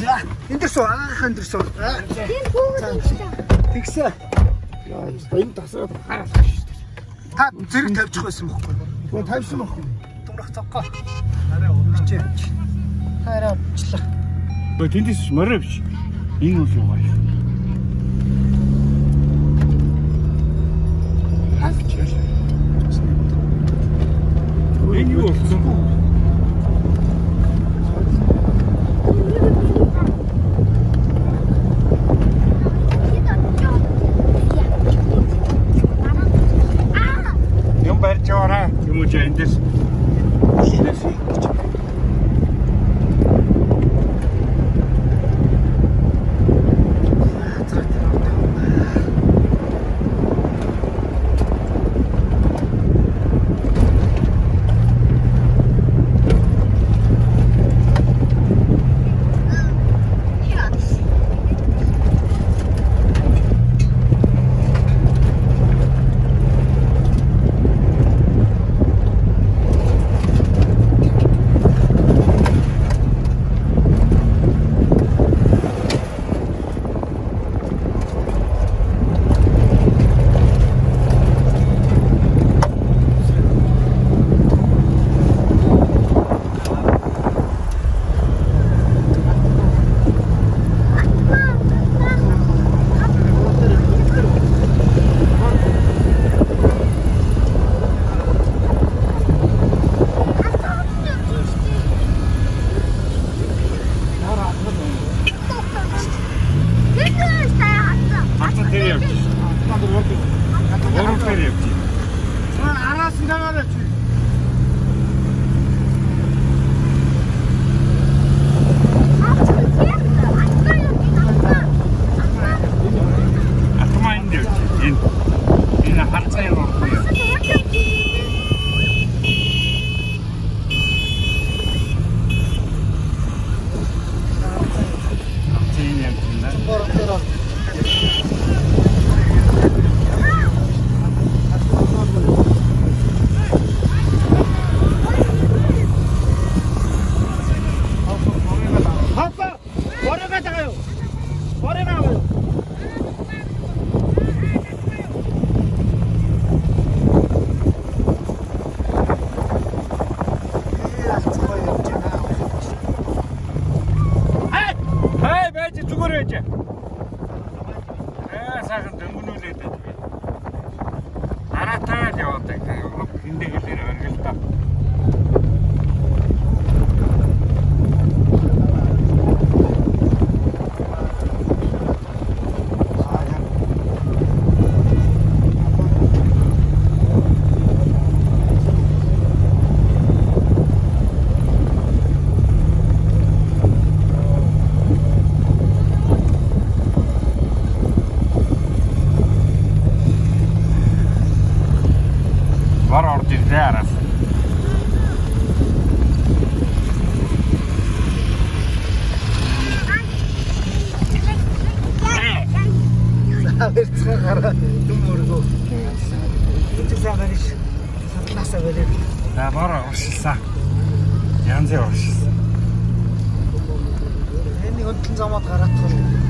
За, энэ дэр суу, аах энэ дэр суу. Тийм хүүхэд Тэгсэн. Яа, энэ тасаад хаалах шүү дээ. Та зэрэг тавьчих байсан бохгүй. Гүн тавьсан байхгүй. Дуурах цоггоо. Арай өчөө. Хараа бичлээ. Өө тэндээс морой биш. Энэ үл юу гоё. Аа сайхан дөнгөнүүлээд тэгээ. Дүм өргөө. Энд цагаар иш. Сатнасаа болоо. За бар оршилсан. Янз бүр оршилсан. Энийг өндлөн замаад гараад тул.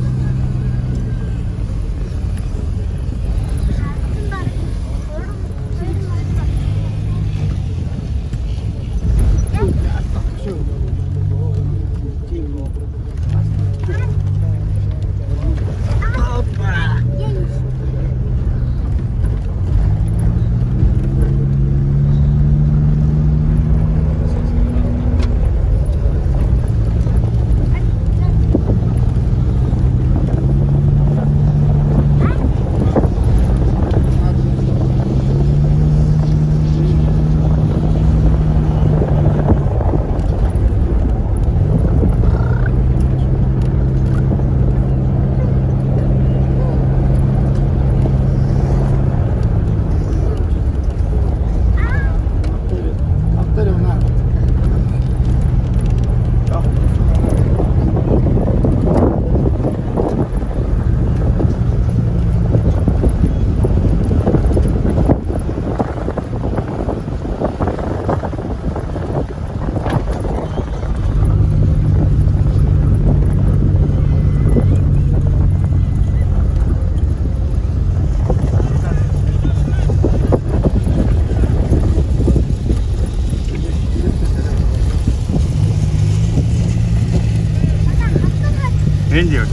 Энд явж.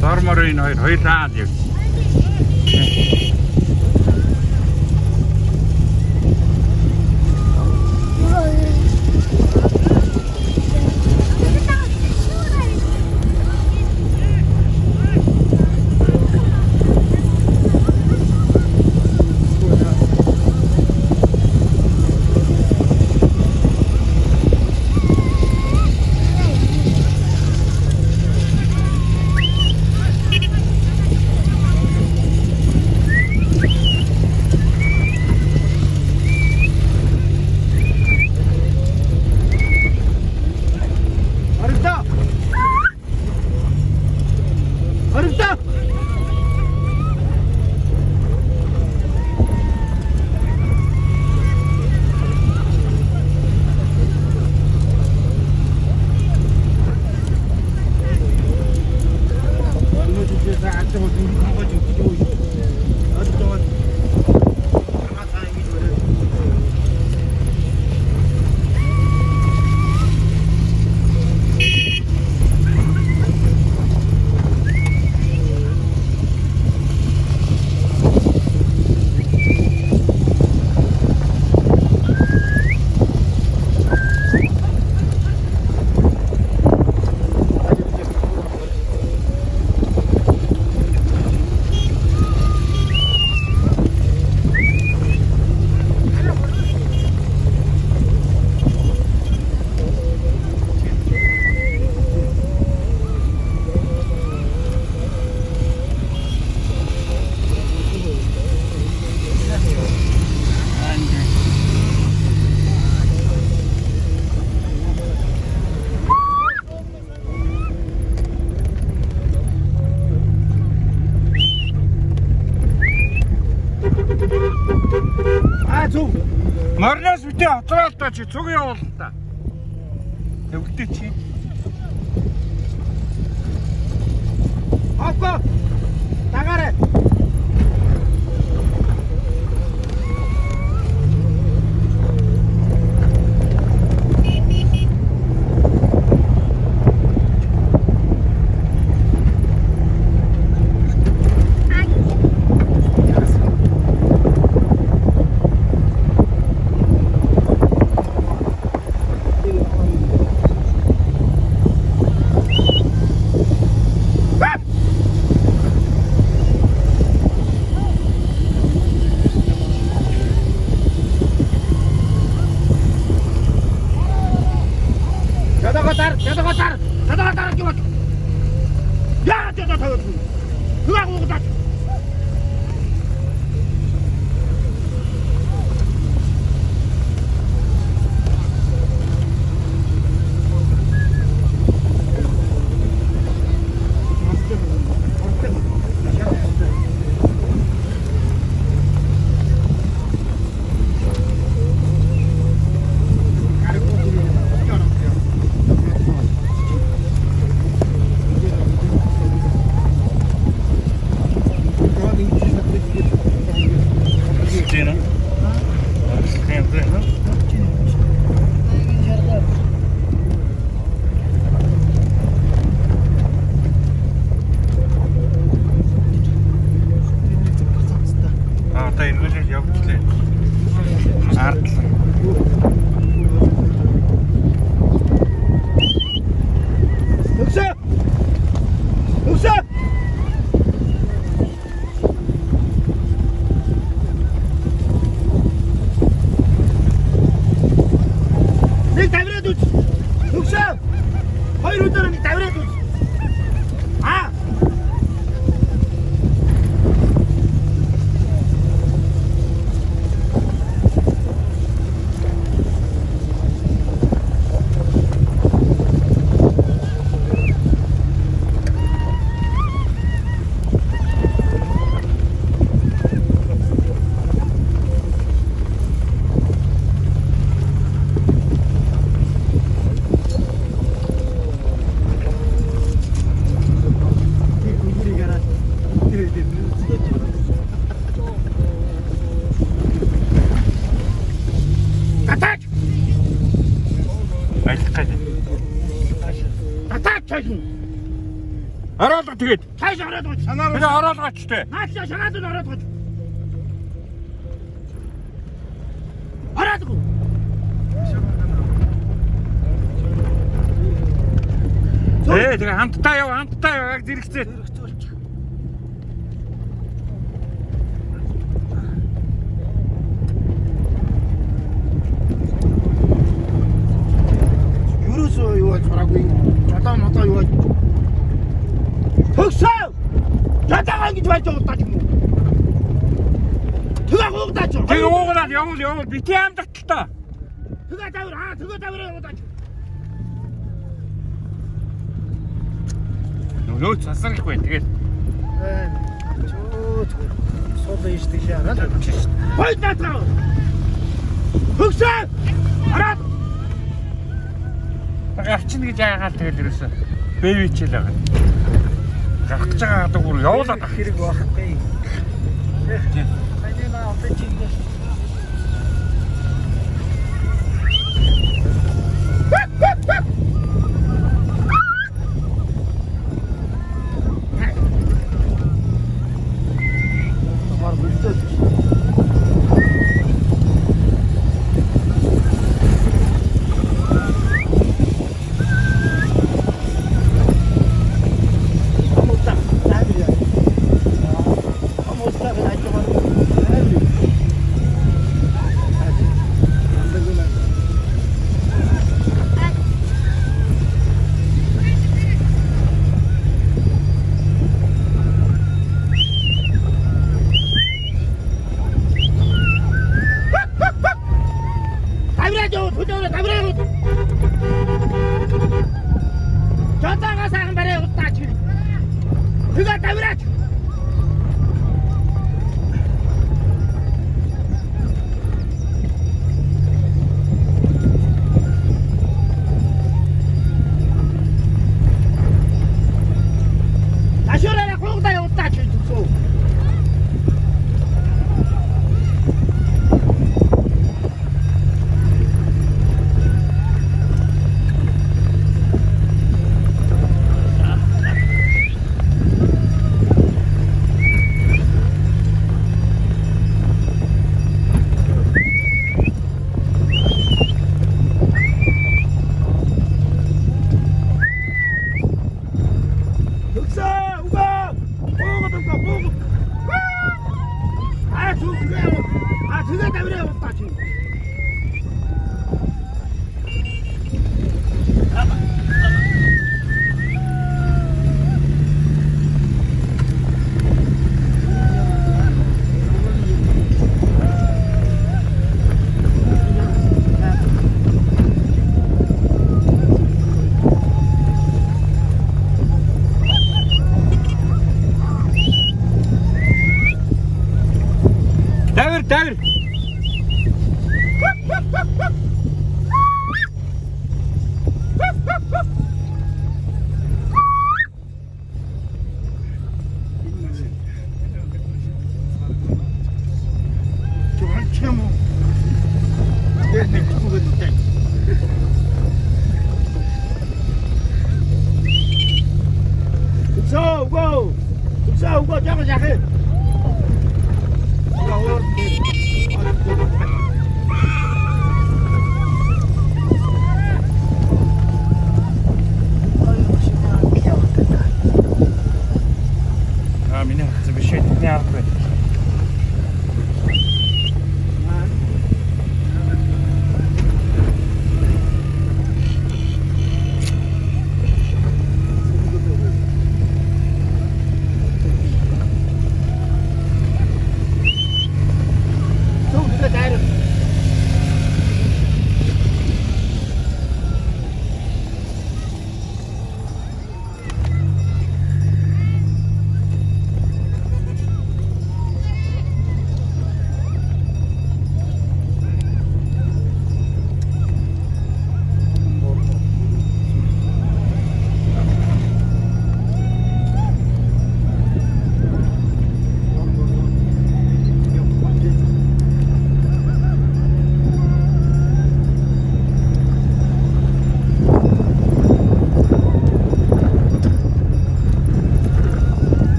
Дорморын хоёр хоёлаа явж. чи цуг явуулна та. Төвлөд чи тайлна. Ороолго тэгээд. Цааш ороод гоч. Санаа. Тэгээд ороолгооч тээ. Наачаа шагаад нь ороод гоч. Ороод гоч. Ээ тэгээ хамтдаа яв хамтдаа яв яг зэрэгцээ. Юурээс юу болж байгаагүй Жадаа модоо юу болж. Төгсөө. Жадаа гэж байж байгаа юм уу? Тэгээ хуугдаач. Тэгээ уугаад явуул явуул бити амдах л та. Тэгээ давир аа тэгээ давир хуугдаач. Нөө засархгүй тэгээд. Чөө чөө. Суулаа иш тийш хараад. Хой татгаа. Төгсөө. Гарчин гэж яагаад тэгэл ерөөсө бэвичэл байгаа. Гарах гэж байгаа гадаг бүр явуулаад ах. хэрэг байхгүй.